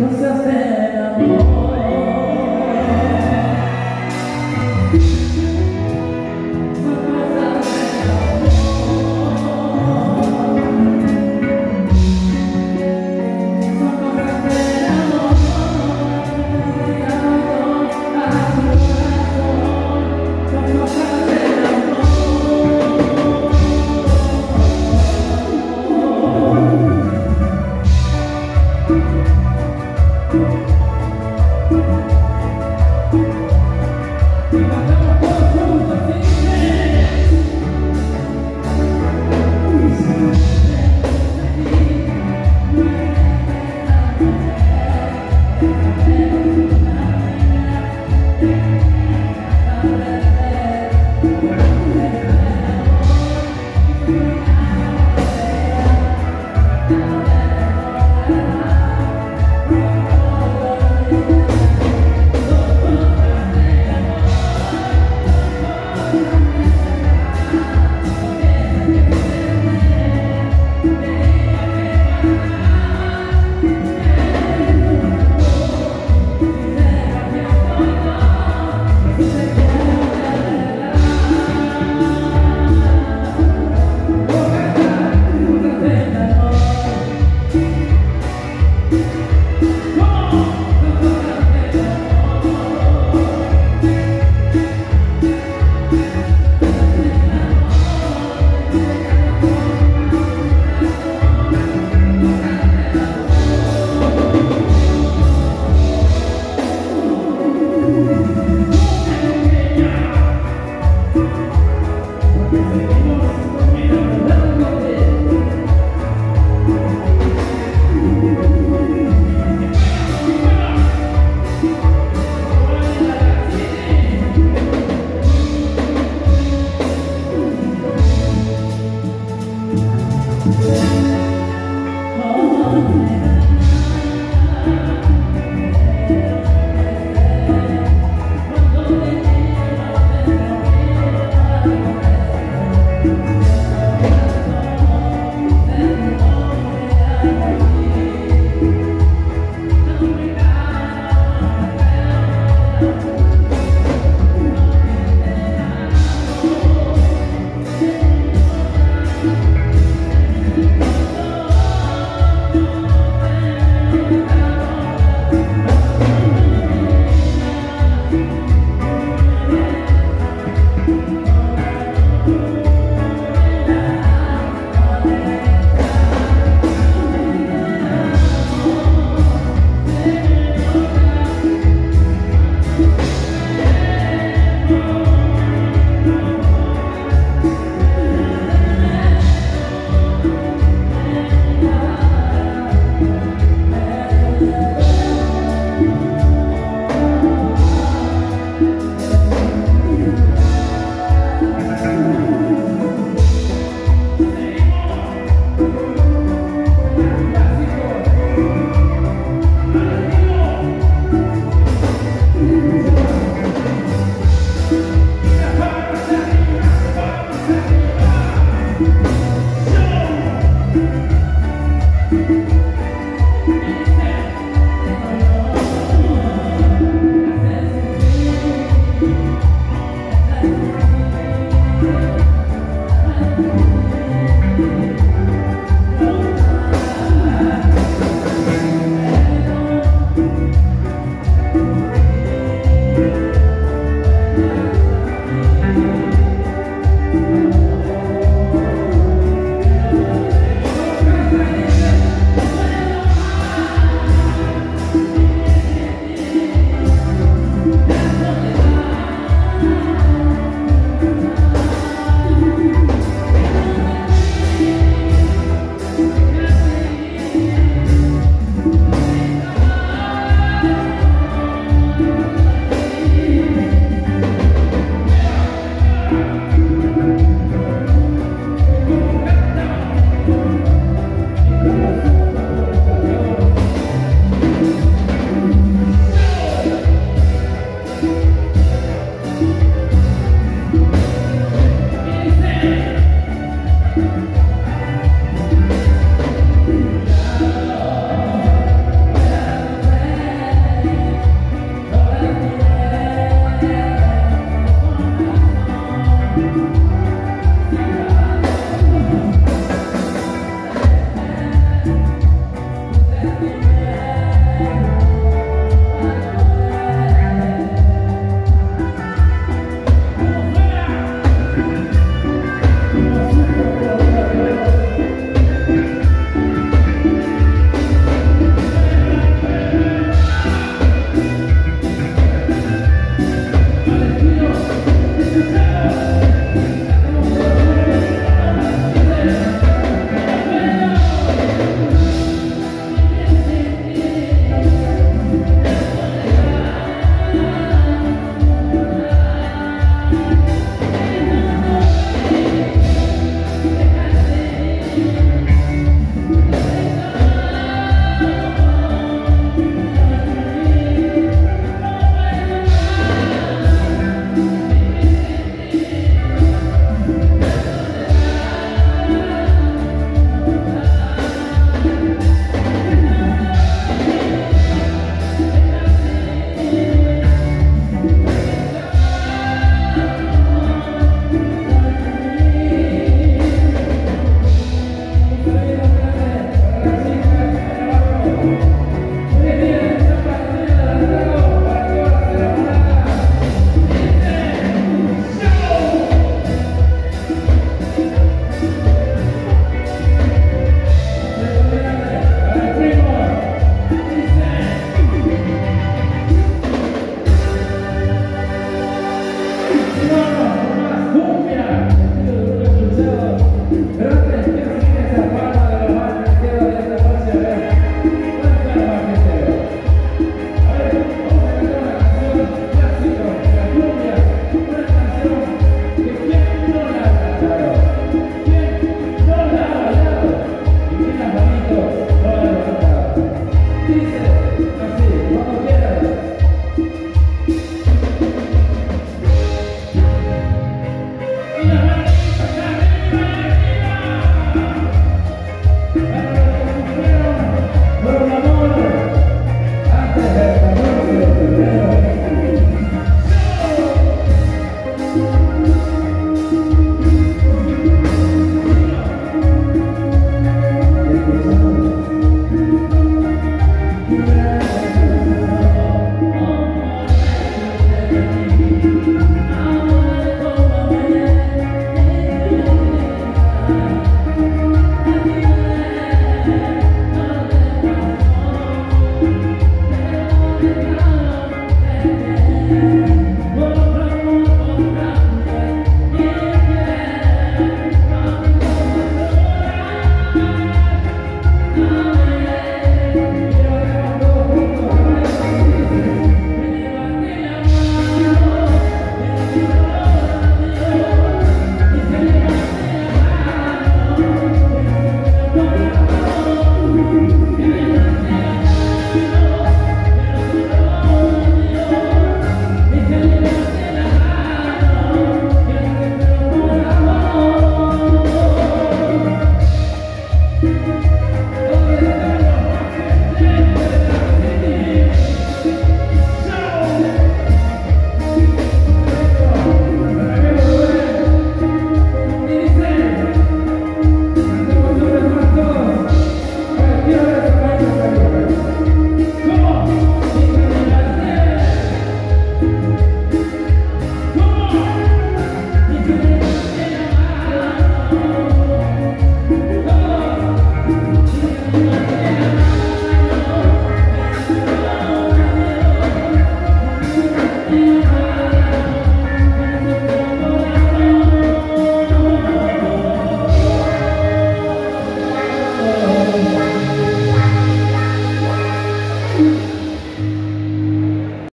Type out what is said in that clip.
Você é